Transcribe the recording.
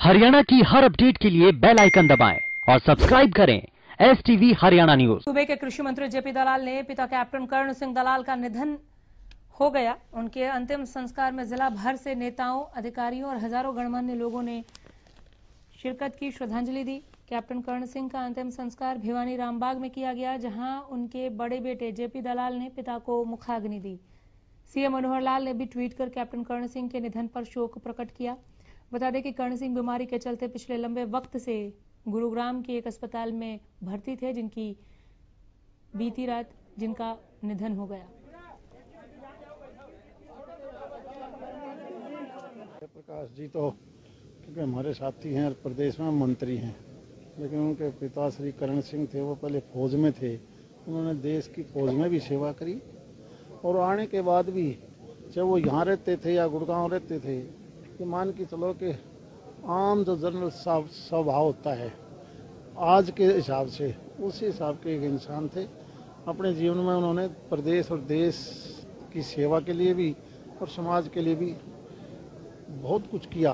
हरियाणा की हर अपडेट के लिए बेल आइकन दबाएँ और सब्सक्राइब करें एस टीवी हरियाणा न्यूज़ सूबे के कृषि मंत्री जेपी दलाल ने पिता कैप्टन कर्ण सिंह दलाल का निधन हो गया। उनके अंतिम संस्कार में जिला भर से नेताओं, अधिकारियों और हज़ारों गणमान्य लोगों ने शिरकत की, श्रद्धांजलि दी। कैप्टन कर्ण सिंह का अंतिम संस्कार भिवानी रामबाग में किया गया, जहाँ उनके बड़े बेटे जेपी दलाल ने पिता को मुखाग्नि दी। सीएम मनोहर लाल ने भी ट्वीट कर कैप्टन कर्ण सिंह के निधन पर शोक प्रकट किया। बता दें कि कर्ण सिंह बीमारी के चलते पिछले लंबे वक्त से गुरुग्राम के एक अस्पताल में भर्ती थे, जिनकी बीती रात जिनका निधन हो गया। प्रकाश जी तो क्योंकि हमारे साथी हैं और प्रदेश में मंत्री हैं, लेकिन उनके पिता श्री करण सिंह थे, वो पहले फौज में थे। उन्होंने देश की फौज में भी सेवा करी और आने के बाद भी चाहे वो यहाँ रहते थे या गुड़गांव रहते थे कि मान के चलो कि आम जो जनरल स्वभाव होता है, आज के हिसाब से, उसी हिसाब के एक इंसान थे। अपने जीवन में उन्होंने प्रदेश और देश की सेवा के लिए भी और समाज के लिए भी बहुत कुछ किया।